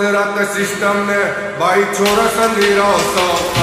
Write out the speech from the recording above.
system ने भाई छोरा संधीरा सौ